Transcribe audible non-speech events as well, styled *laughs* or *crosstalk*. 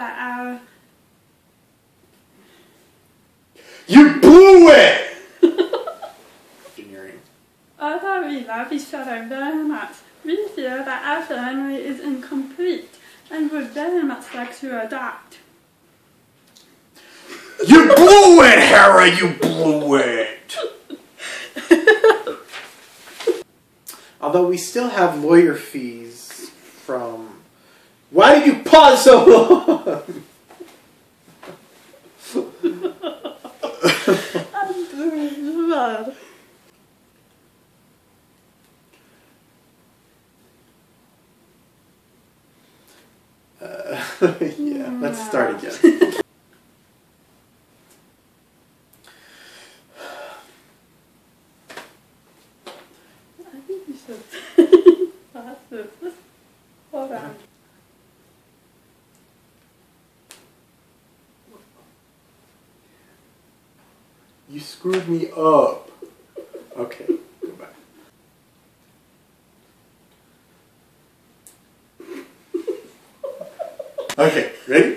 är... Uh, you blew it! Engineering. love each other very much. We feel that our family is incomplete and would very much like to adopt. You blew it, Hera! You blew it! Although we still have lawyer fees from. Why did you pause so long? Vad? Uh, yeah, let's start again. *laughs* I think you should. *laughs* That's it. Hold on. You screwed me up. Okay, go back. Okay, ready?